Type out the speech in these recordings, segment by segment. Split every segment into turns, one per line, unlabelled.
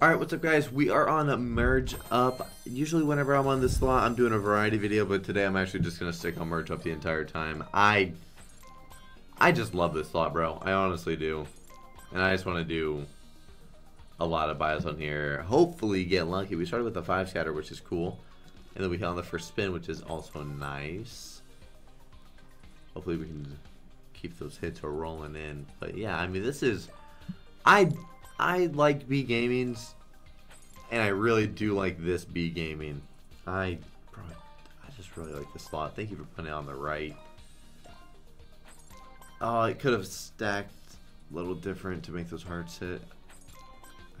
Alright, what's up guys? We are on Merge Up. Usually whenever I'm on this slot, I'm doing a variety video, but today I'm actually just going to stick on Merge Up the entire time. I I just love this slot, bro. I honestly do. And I just want to do a lot of buys on here. Hopefully get lucky. We started with the 5 scatter, which is cool. And then we hit on the first spin, which is also nice. Hopefully we can keep those hits rolling in. But yeah, I mean, this is... I I like B gamings, and I really do like this B gaming. I, I just really like the slot. Thank you for putting it on the right. Oh, it could have stacked a little different to make those hearts hit.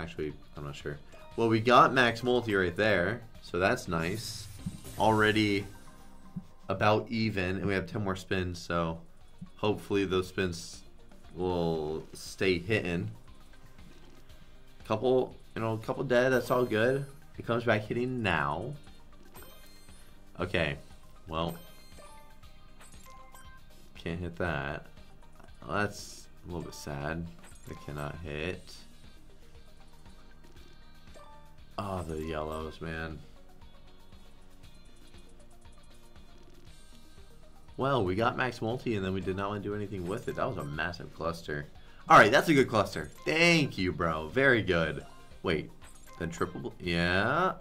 Actually, I'm not sure. Well, we got max multi right there, so that's nice. Already about even, and we have 10 more spins, so hopefully those spins will stay hitting. Couple, you know, couple dead. That's all good. He comes back hitting now. Okay. Well. Can't hit that. Well, that's a little bit sad. I cannot hit. Oh, the yellows, man. Well, we got max multi and then we did not want to do anything with it. That was a massive cluster. Alright, that's a good cluster. Thank you, bro. Very good. Wait, then triple... Yeah.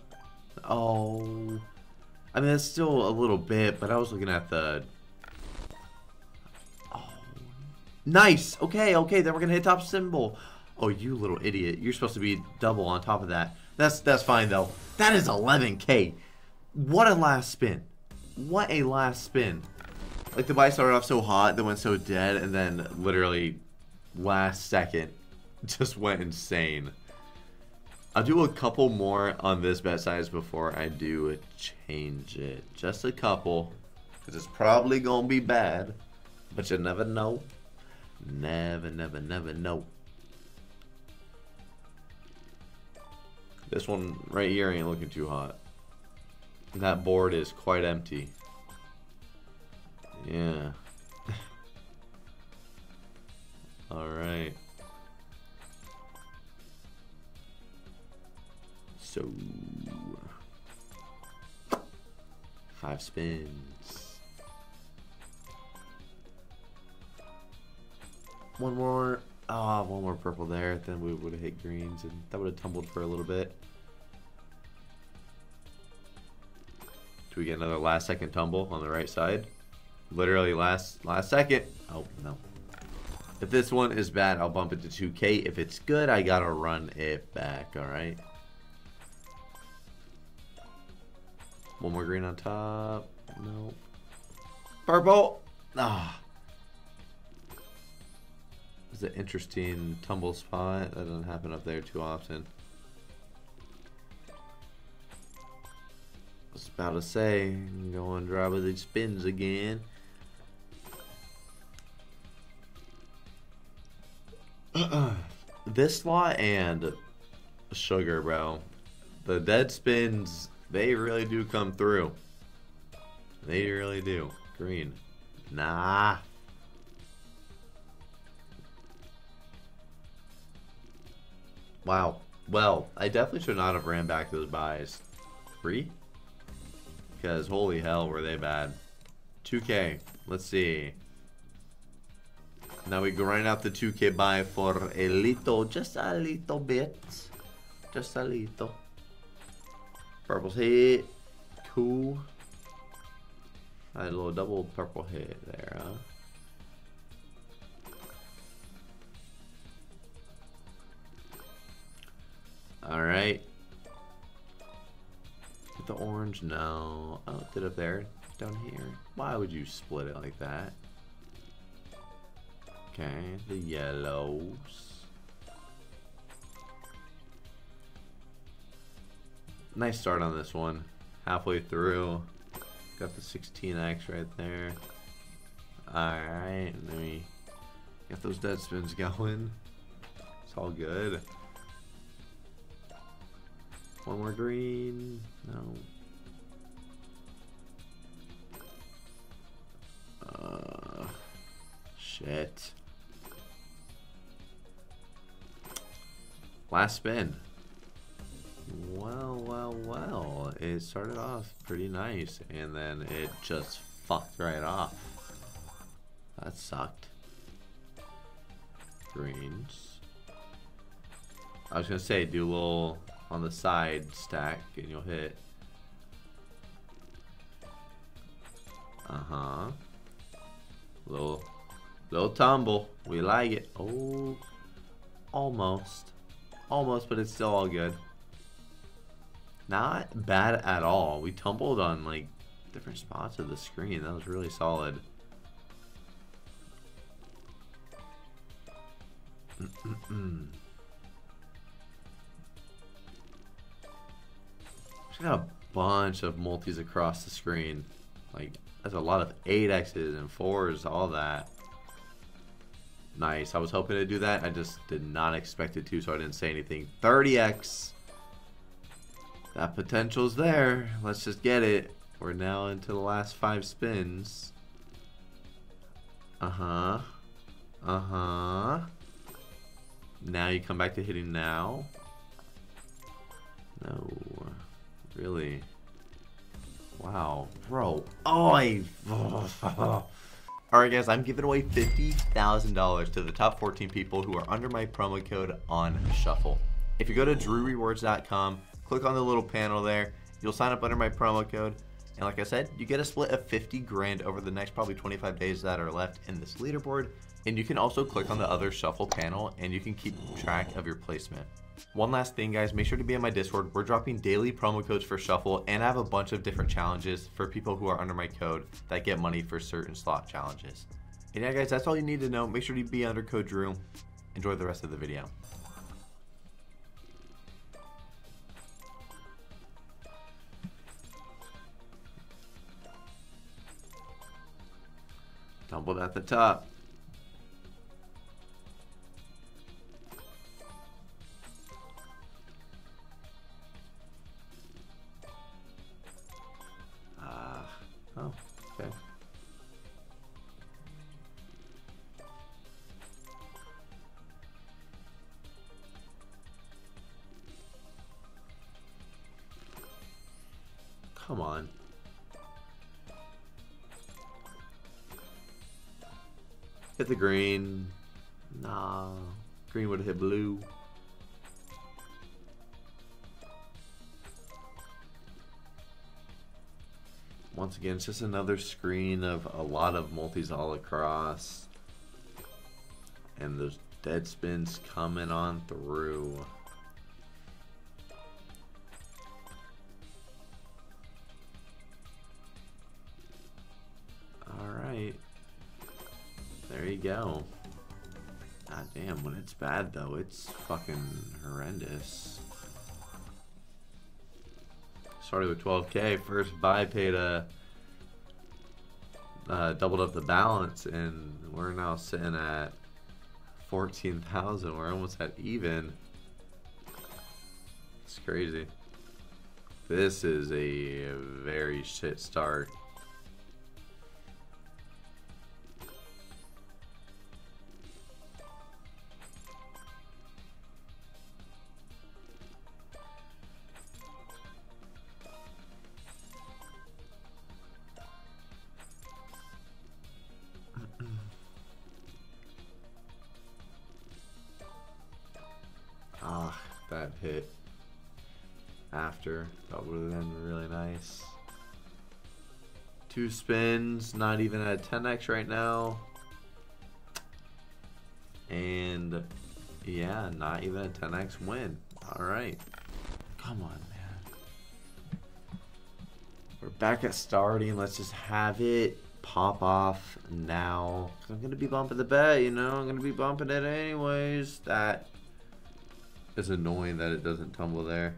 Oh. I mean, that's still a little bit, but I was looking at the... Oh. Nice. Okay, okay, then we're to hit top symbol. Oh, you little idiot. You're supposed to be double on top of that. That's that's fine, though. That is 11k. What a last spin. What a last spin. Like, the buy started off so hot, then went so dead, and then literally last second just went insane. I'll do a couple more on this bet size before I do change it. Just a couple. Because it's probably going to be bad. But you never know. Never, never, never know. This one right here ain't looking too hot. That board is quite empty. Yeah. Alright. So... Five spins. One more. Ah, oh, one more purple there. Then we would have hit greens, and that would have tumbled for a little bit. Do we get another last second tumble on the right side? Literally last last second. Oh, no. If this one is bad, I'll bump it to 2k. If it's good, I gotta run it back, alright? One more green on top. No. Purple! Ah. It's an interesting tumble spot. That doesn't happen up there too often. I was about to say, go and drive with these spins again. Uh-uh. this slot and sugar, bro. The dead spins, they really do come through. They really do. Green. Nah. Wow. Well, I definitely should not have ran back those buys. Three? Because holy hell were they bad. 2k. Let's see. Now we grind out the 2k buy for a little, just a little bit. Just a little. Purple's hit. Cool. A little double purple hit there, huh? Alright. The orange? No. Oh, did up there. Down here. Why would you split it like that? Okay, the yellows. Nice start on this one. Halfway through. Got the 16x right there. Alright, then we get those dead spins going. It's all good. One more green. No. Uh, shit. Last spin. Well, well, well. It started off pretty nice, and then it just fucked right off. That sucked. Greens. I was gonna say, do a little on the side stack, and you'll hit. Uh-huh. Little, little tumble. We like it. Oh, almost. Almost, but it's still all good. Not bad at all. We tumbled on, like, different spots of the screen. That was really solid. Just got a bunch of multis across the screen. Like, that's a lot of 8x's and 4s, all that. Nice. I was hoping to do that. I just did not expect it to, so I didn't say anything. 30x. That potential's there. Let's just get it. We're now into the last five spins. Uh-huh. Uh-huh. Now you come back to hitting now. No. Really. Wow. Bro. Oh, I... Alright guys, I'm giving away $50,000 to the top 14 people who are under my promo code on Shuffle. If you go to drewrewards.com, click on the little panel there, you'll sign up under my promo code, and like I said, you get a split of 50 grand over the next probably 25 days that are left in this leaderboard, and you can also click on the other Shuffle panel and you can keep track of your placement. One last thing guys, make sure to be in my Discord. We're dropping daily promo codes for Shuffle and I have a bunch of different challenges for people who are under my code that get money for certain slot challenges. And yeah guys, that's all you need to know. Make sure to be under code Drew. Enjoy the rest of the video. Tumbled at the top. Oh, Come on. Hit the green. Nah. Green would hit blue. Once again, it's just another screen of a lot of multis all across. And those dead spins coming on through. Alright. There you go. God damn, when it's bad though, it's fucking horrendous. Started with 12k, first buy paid a uh, doubled up the balance, and we're now sitting at 14,000. We're almost at even. It's crazy. This is a very shit start. Two spins, not even at 10x right now. And yeah, not even a 10x win. Alright. Come on, man. We're back at starting. Let's just have it pop off now. I'm going to be bumping the bet, you know? I'm going to be bumping it anyways. That is annoying that it doesn't tumble there.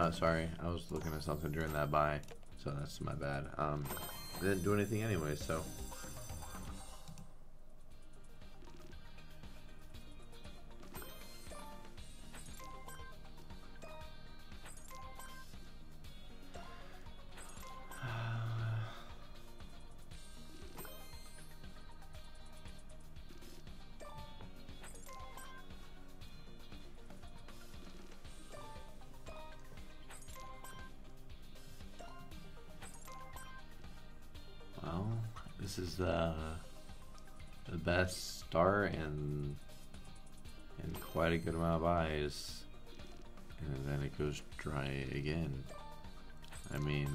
Uh, sorry, I was looking at something during that buy, so that's my bad. Um, didn't do anything anyway, so. Buys, and then it goes dry again. I mean,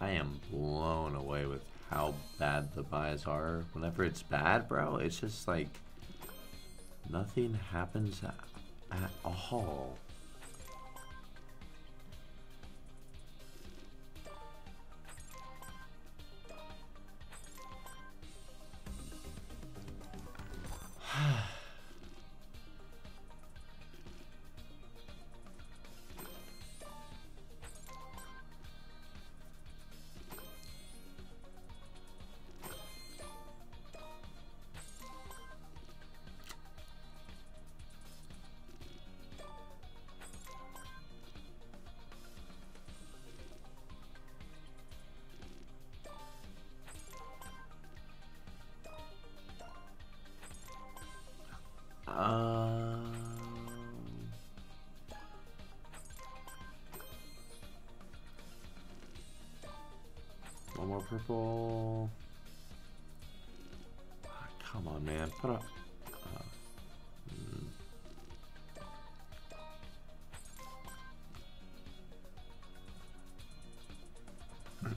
I am blown away with how bad the buys are. Whenever it's bad, bro, it's just like nothing happens at all. Purple. Ah, come on, man. Put up. Uh.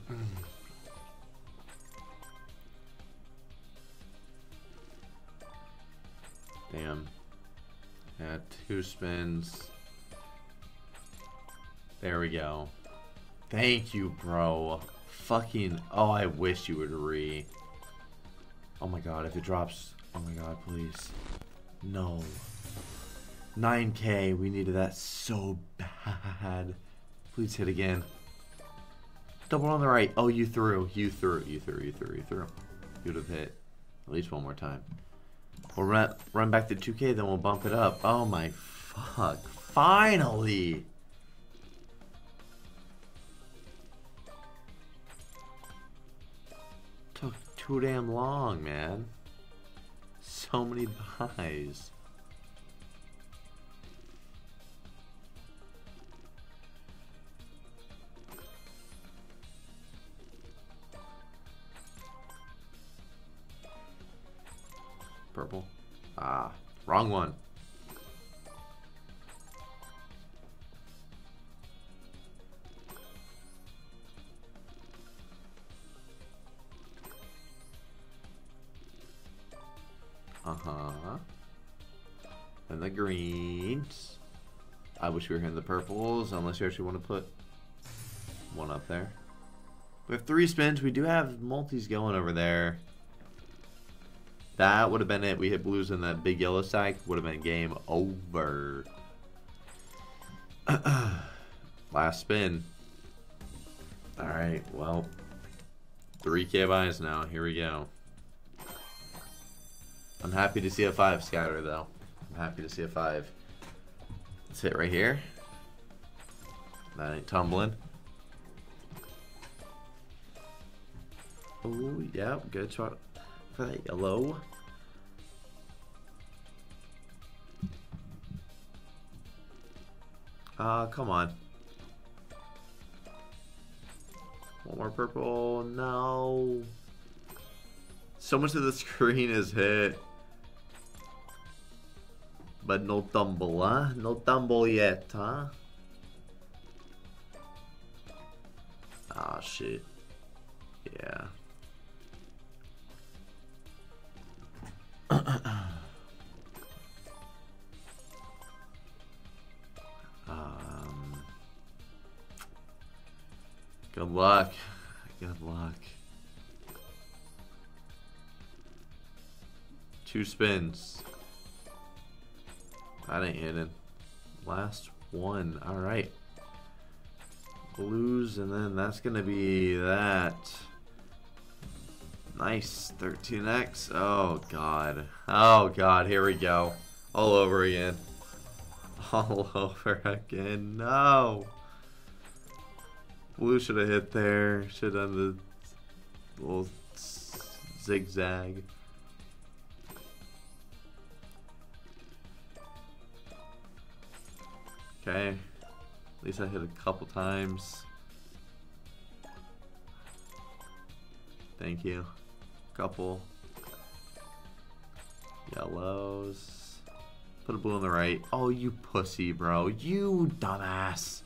Damn. Yeah, two spins. There we go. Thank you, bro. Fucking. Oh, I wish you would re. Oh my god, if it drops. Oh my god, please. No. 9k. We needed that so bad. Please hit again. Double on the right. Oh, you threw. You threw. You threw. You threw. You threw. You'd have hit at least one more time. We'll run, run back to 2k, then we'll bump it up. Oh my fuck. Finally! Too damn long, man. So many buys. Purple. Ah, wrong one. Uh-huh. And the greens. I wish we were in the purples, unless you actually want to put one up there. We have three spins. We do have multis going over there. That would have been it. We hit blues in that big yellow stack. Would have been game over. Last spin. Alright, well. 3k buys now. Here we go. I'm happy to see a 5 scatter, though. I'm happy to see a 5. Let's hit right here. That ain't tumbling. Oh, yeah, good shot for that yellow. Ah, uh, come on. One more purple. No. So much of the screen is hit. But no tumble, huh? No tumble yet, huh? Ah, shit. Yeah. um, good luck. Good luck. Two spins. That ain't hitting. last one. All right. Blues, and then that's going to be that. Nice. 13x. Oh, God. Oh, God. Here we go. All over again. All over again. No. Blue should have hit there. Should have done the little zigzag. Okay. At least I hit a couple times. Thank you. Couple. Yellows. Put a blue on the right. Oh, you pussy, bro. You dumbass.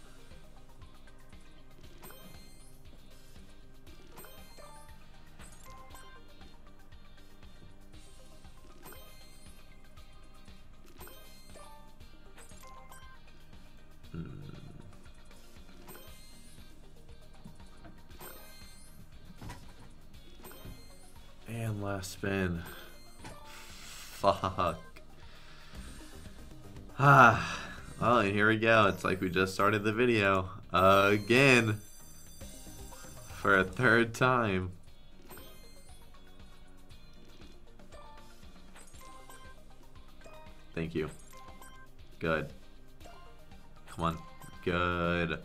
Last spin. Fuck. Ah. Oh, and here we go. It's like we just started the video. Again. For a third time. Thank you. Good. Come on. Good.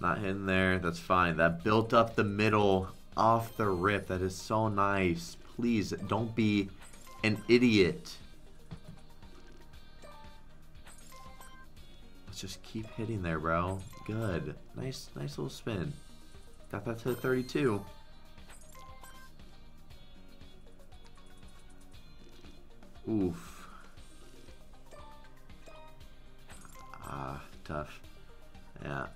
Not hitting there. That's fine. That built up the middle off the rip. That is so nice. Please don't be an idiot. Let's just keep hitting there, bro. Good. Nice, nice little spin. Got that to 32. Oof. Ah, tough. Yeah.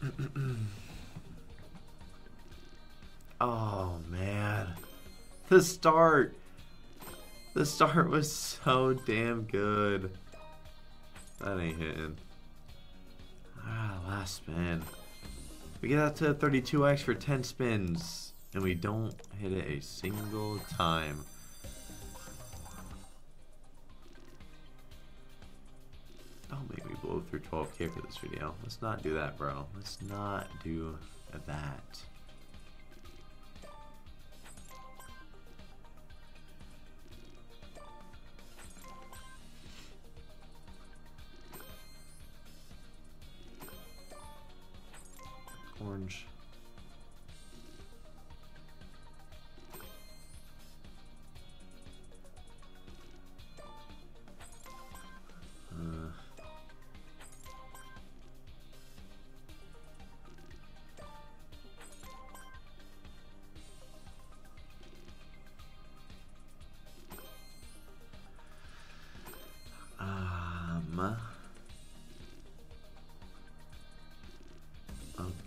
oh man. The start. The start was so damn good. That ain't hitting. Ah, last spin. We get out to 32x for 10 spins, and we don't hit it a single time. 12k for this video. Let's not do that, bro. Let's not do that.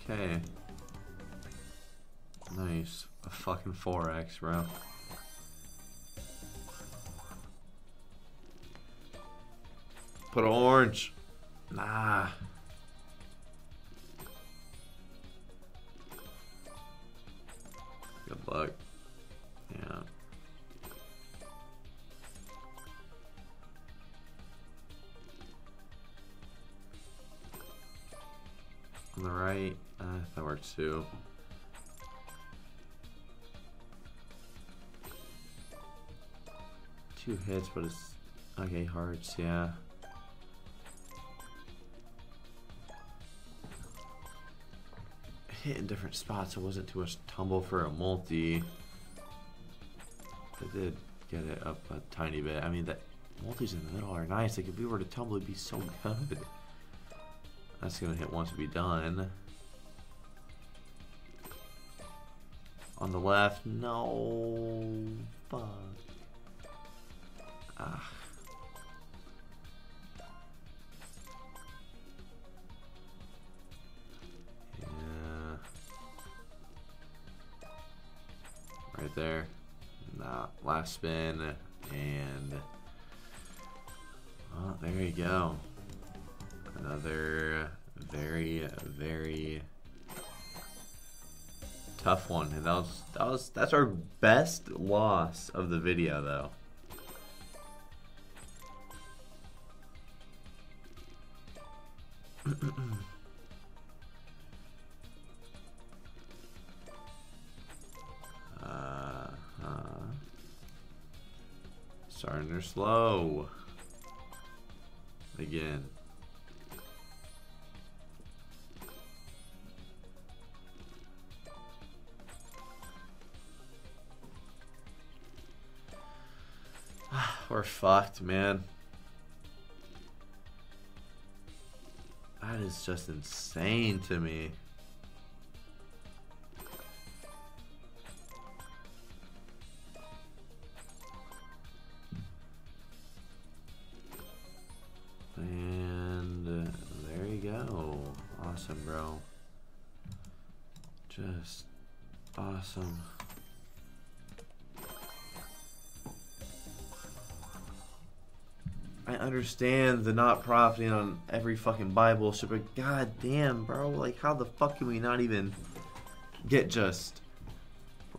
Okay. Nice. A fucking 4x, bro. Put orange. Nah. Too. Two hits, but it's okay. Hearts, yeah. Hit in different spots. It wasn't too much tumble for a multi. I did get it up a tiny bit. I mean, the multis in the middle are nice. Like if we were to tumble, it'd be so good. That's gonna hit once to be done. On the left, no. Fuck. Ah. Yeah. Right there. Nah, last spin, and well, there you go. Another very, very tough one, and that was that was that's our best loss of the video though. uh, huh. Starting her slow. Again. We're fucked, man. That is just insane to me. And uh, there you go. Awesome, bro. Just awesome. Understand the not profiting on every fucking Bible shit, but god damn, bro, like how the fuck can we not even get just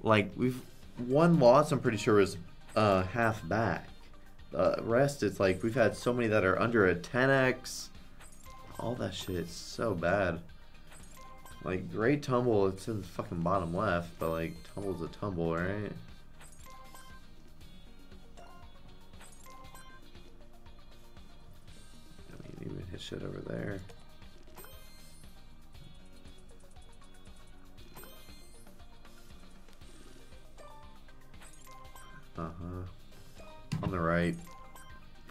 like we've one loss I'm pretty sure was uh half back. The rest it's like we've had so many that are under a 10x. All that shit is so bad. Like great tumble, it's in the fucking bottom left, but like tumble's a tumble, right? Hit shit over there. Uh-huh. On the right.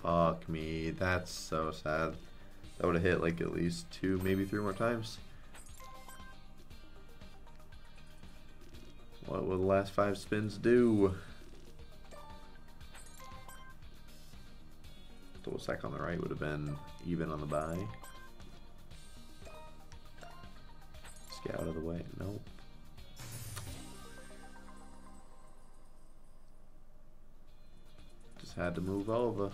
Fuck me. That's so sad. That would have hit like at least two, maybe three more times. What will the last five spins do? Stack on the right would have been even on the buy. Let's get out of the way. Nope. Just had to move over.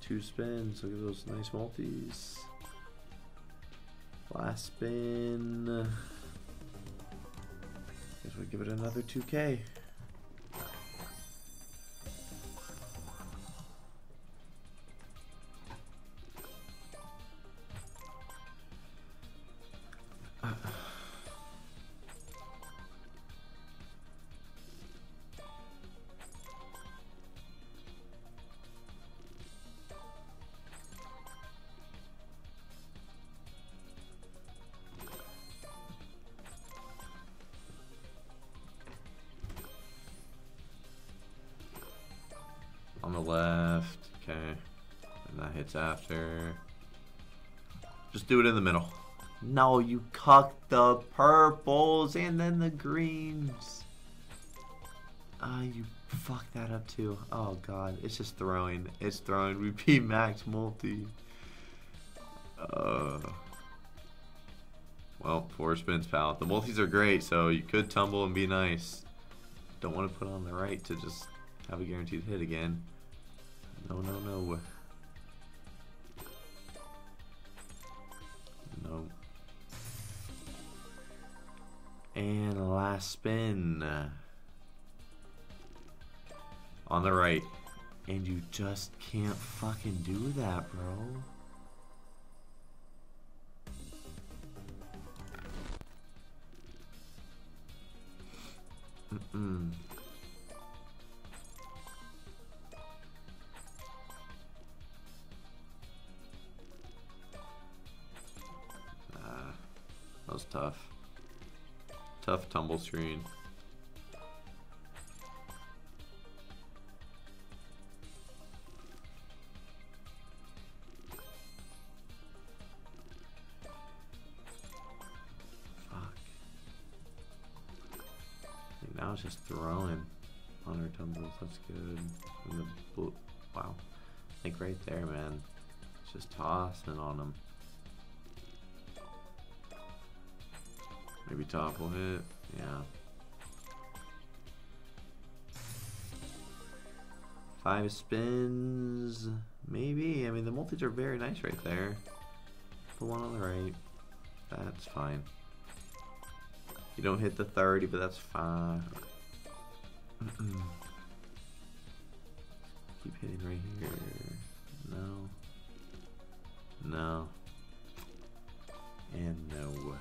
Two spins. Look at those nice multis. Last spin. Guess we give it another 2k. Hits after. Just do it in the middle. No, you cuck the purples and then the greens. Ah, uh, you fucked that up too. Oh god, it's just throwing. It's throwing repeat max multi. Uh. Well, four spins, pal. The multis are great, so you could tumble and be nice. Don't want to put on the right to just have a guaranteed hit again. No, no. No. And last spin. On the right. And you just can't fucking do that, bro. Mm-mm. was tough. Tough tumble screen. Fuck. now it's just throwing on our tumbles. That's good. Wow. Like right there, man. It's just tossing on them. Maybe top will hit. Yeah. Five spins. Maybe. I mean, the multis are very nice right there. The one on the right. That's fine. You don't hit the 30, but that's fine. Keep hitting right here. No. No. And no.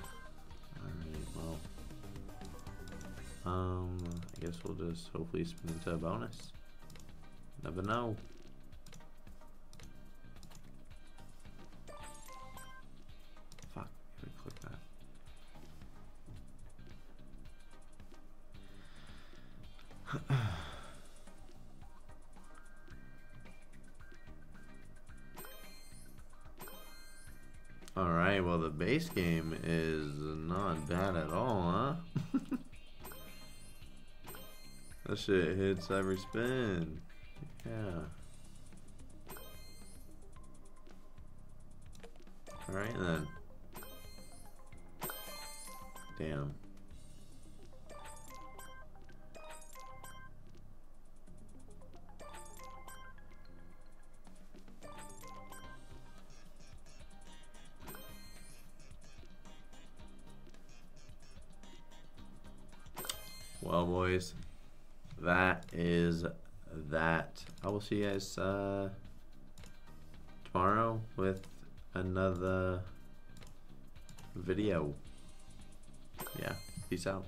Um, I guess we'll just hopefully spin into a bonus. Never know. Shit hits every spin. Yeah. Alright then. Damn. Well, boys, that is that. I will see you guys uh, tomorrow with another video. Yeah, peace out.